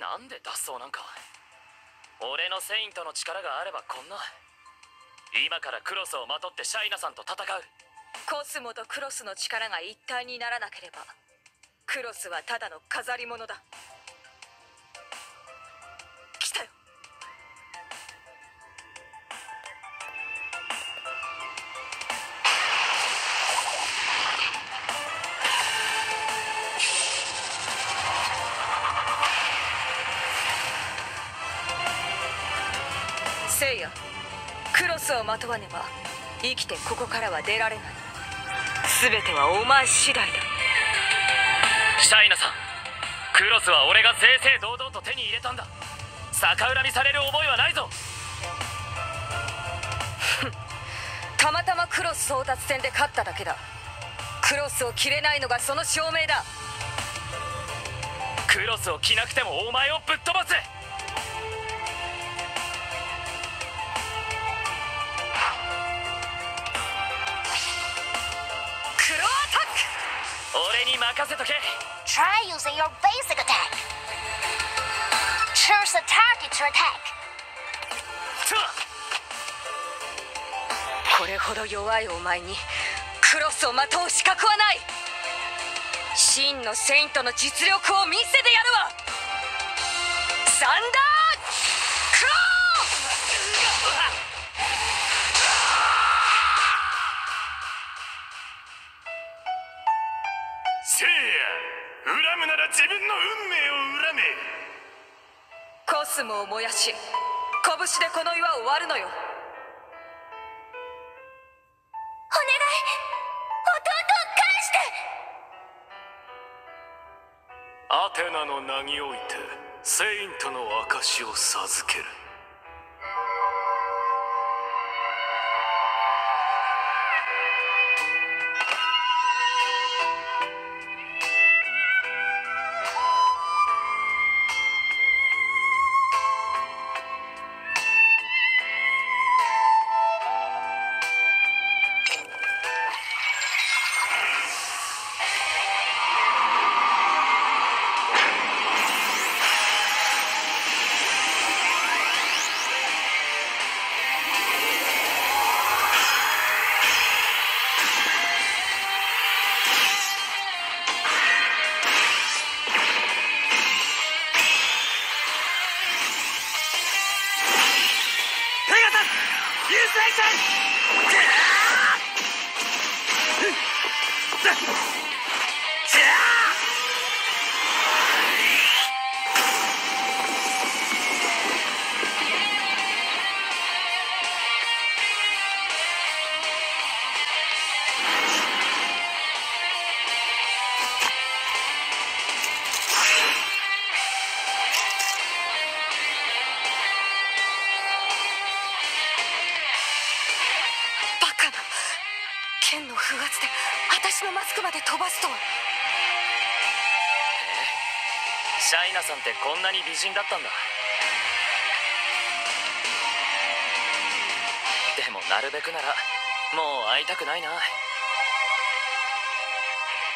なんで脱走なんか。俺のセイントの力があればこんな。今からクロスをまとってシャイナさんと戦う。コスモとクロスの力が一体にならなければクロスはただの飾り物だ。せいや。クロスをまとわねば生きてここからは出られない。全てはお前次第だ。シャイナさんクロスは俺が正々堂々と手に入れたんだ。逆恨みされる覚えはないぞ。たまたまクロス争奪戦で勝っただけだ。クロスを切れないのがその証明だ。クロスを着なくてもお前をぶっ飛ばす任せとけ Try using your basic attack. Choose the target to attack. これほど弱いお前にクロスをまとう資格はない真のセイントの実力を見せてやるわサンダーを燃やし拳でこの岩を割るのよ。お願い弟を返して。アテナの名においてセイントの証を授ける私のマスクまで飛ばすとは。シャイナさんってこんなに美人だったんだ。でもなるべくならもう会いたくないな。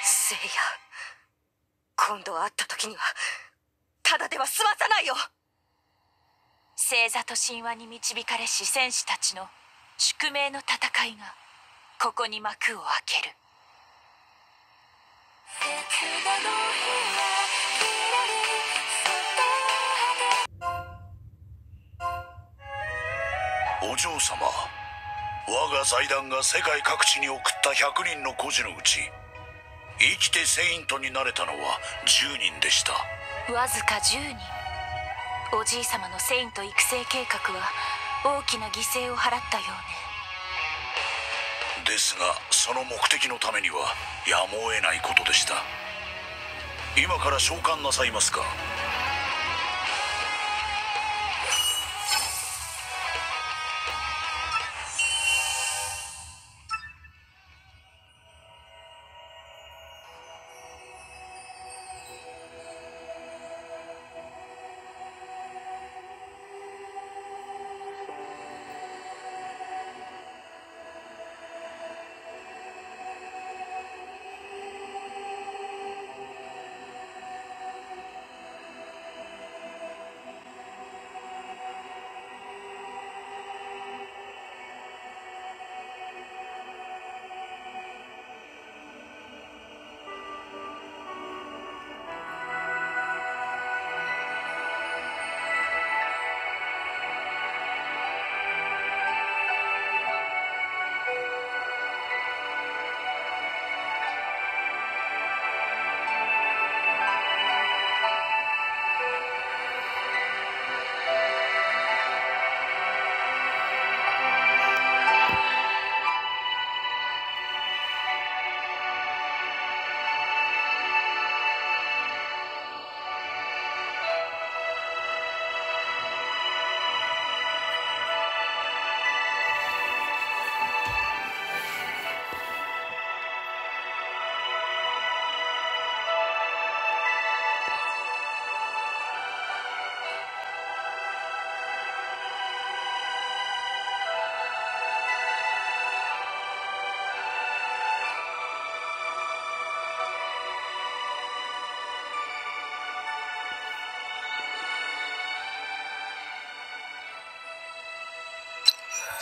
せいや今度会った時にはただでは済まさないよ。星座と神話に導かれし戦士たちの宿命の戦いがここに幕を開けるお嬢様我が財団が世界各地に送った100人の孤児のうち生きてセイントになれたのは10人でした。わずか10人。おじい様のセイント育成計画は大きな犠牲を払ったようね。ですがその目的のためにはやむを得ないことでした。今から召喚なさいますか？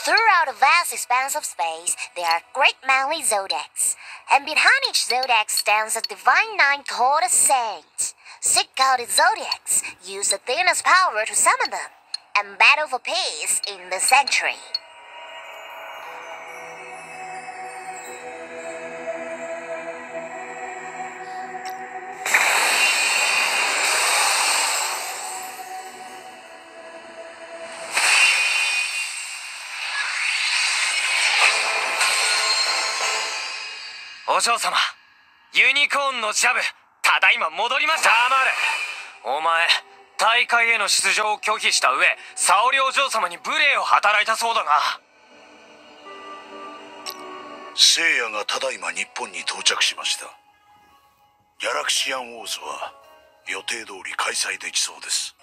Throughout a vast expanse of space, there are great manly zodiacs, and behind each zodiac stands a divine knight called a saint. Seek out the zodiacs, use Athena's power to summon them, and battle for peace in the sanctuary. お嬢様ユニコーンのジャブただいま戻りました。黙れ。お前大会への出場を拒否した上沙織お嬢様に無礼を働いたそうだが。聖夜がただいま日本に到着しました。ギャラクシアンウォーズは予定通り開催できそうです。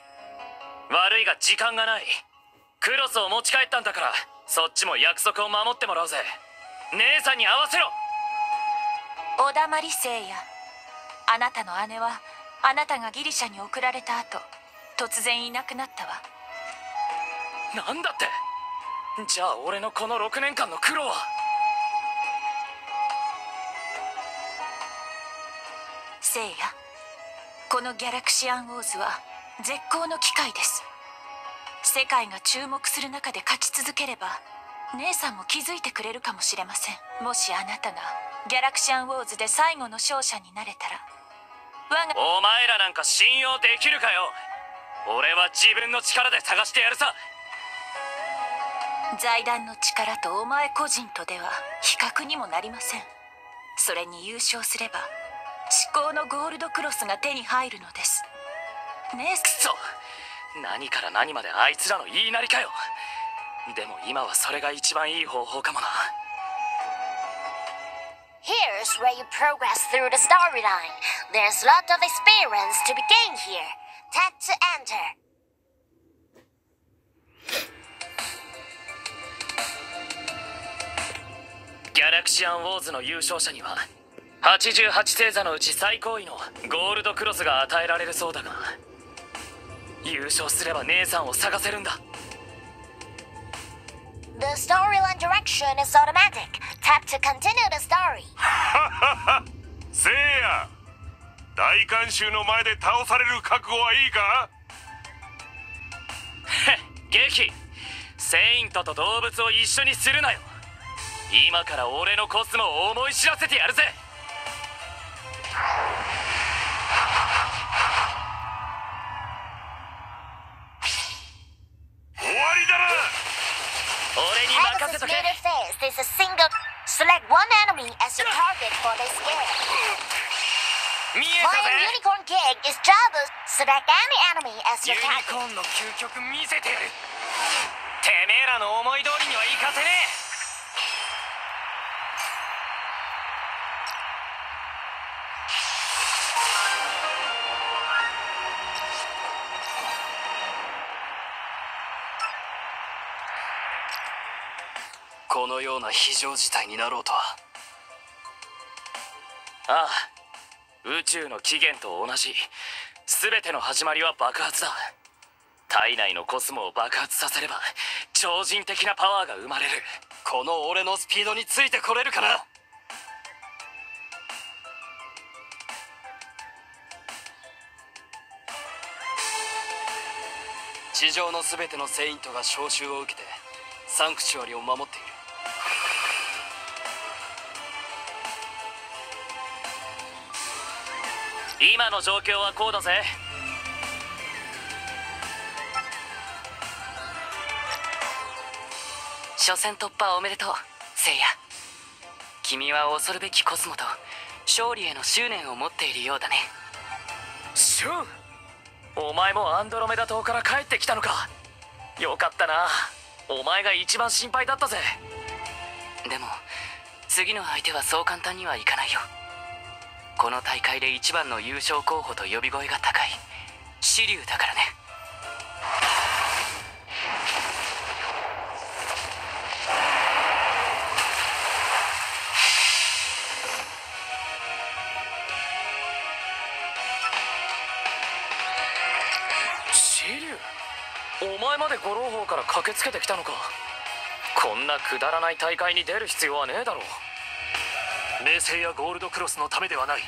悪いが時間がない。クロスを持ち帰ったんだからそっちも約束を守ってもらうぜ。姉さんに合わせろおだまり聖夜あなたの姉はあなたがギリシャに送られた後突然いなくなったわ。なんだって。じゃあ俺のこの6年間の苦労は？聖夜このギャラクシアンウォーズは絶好の機会です。世界が注目する中で勝ち続ければ姉さんも気づいてくれるかもしれません。もしあなたがギャラクシアンウォーズで最後の勝者になれたら我がお前らなんか信用できるかよ。俺は自分の力で探してやるさ。財団の力とお前個人とでは比較にもなりません。それに優勝すれば至高のゴールドクロスが手に入るのです。姉くそ。何から何まであいつらの言いなりかよ。でも今はそれが一番いい方法かもな Here's where you progress through the storyline. There's a lot of experience to be gained here. Tap to enter. ギャラクシアンウォーズの優勝者には88星座のうち最高位のゴールドクロスが与えられるそうだが優勝すれば姉さんを探せるんだ The storyline direction is automatic. Tap to continue the story. せいや大観衆の前で倒される覚悟はいいか？劇セイントと動物を一緒にするなよ今から俺のコスモを思い知らせてやるぜ見えた My ぜ unicorn king is Jabba. Select any enemy as ユ your ニ target. コーンの究極見せてやるてめえらの思い通りにはいかせねこのような非常事態になろうとはああ宇宙の起源と同じ全ての始まりは爆発だ。体内のコスモを爆発させれば超人的なパワーが生まれる。この俺のスピードについてこれるかな？地上の全てのセイントが招集を受けてサンクチュアリを守っている。今の状況はこうだぜ。初戦突破おめでとう聖夜。君は恐るべきコスモと勝利への執念を持っているようだね。シュンお前もアンドロメダ島から帰ってきたのか。よかったな。お前が一番心配だったぜ。でも次の相手はそう簡単にはいかないよこの大会で一番の優勝候補と呼び声が高い。紫龍だからね。シリュウお前まで五郎峰から駆けつけてきたのか。こんなくだらない大会に出る必要はねえだろ。う名声やゴールドクロスのためではない。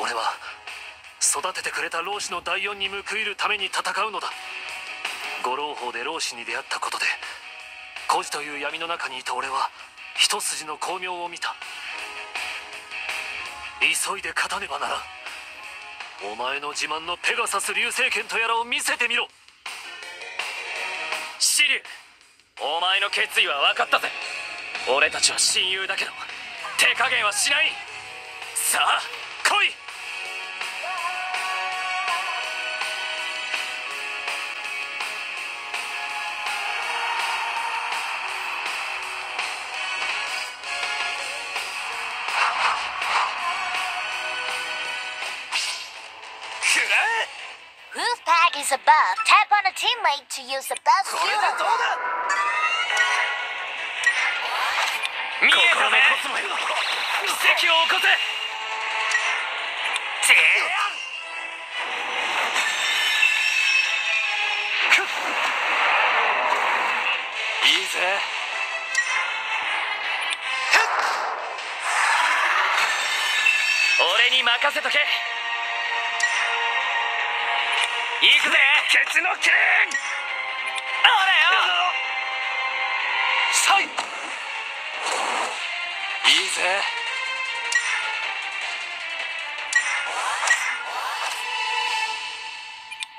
俺は育ててくれた老子の第四に報いるために戦うのだ。五老峰で老子に出会ったことで孤児という闇の中にいた俺は一筋の光明を見た。急いで勝たねばならん。お前の自慢のペガサス流星剣とやらを見せてみろ。シリュお前の決意は分かったぜ。俺たちは親友だけど。手加減はしないさあ来いフーフパック is above. Tap on a teammate to use the best fuel. 見えたぜ奇跡を起こせていいぜ俺に任せとけ行くぜケツの剣あれよさいいいぜ。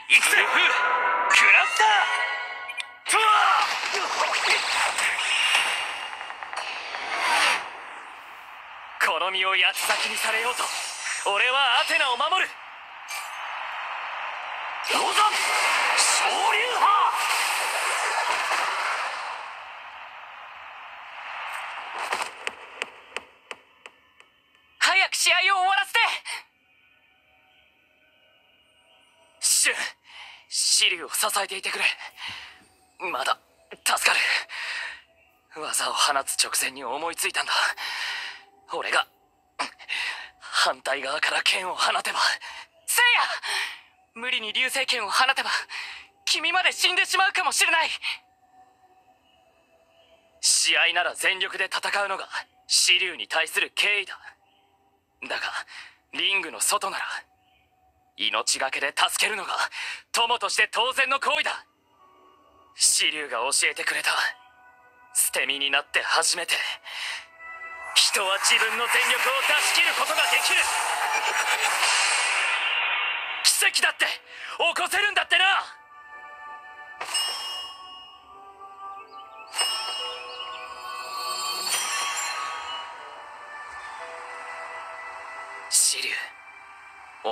行くぜ。フークラスタこの身を八つ咲きにされようと俺はアテナを守るを支えていてくれ。まだ助かる。技を放つ直前に思いついたんだ。俺が反対側から剣を放てば。せいや無理に流星剣を放てば君まで死んでしまうかもしれない。試合なら全力で戦うのが紫龍に対する敬意だ。だがリングの外なら命がけで助けるのが友として当然の行為だ。紫龍が教えてくれた。捨て身になって初めて。人は自分の全力を出し切ることができる。奇跡だって起こせるんだってな。紫龍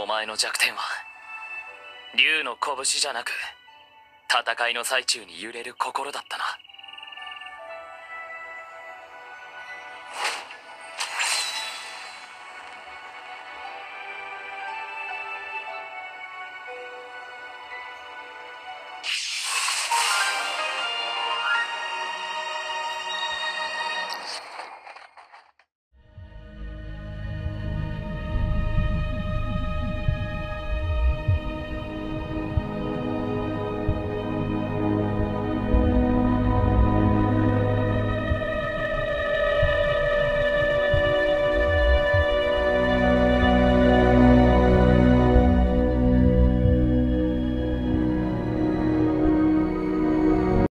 お前の弱点は竜の拳じゃなく戦いの最中に揺れる心だったな。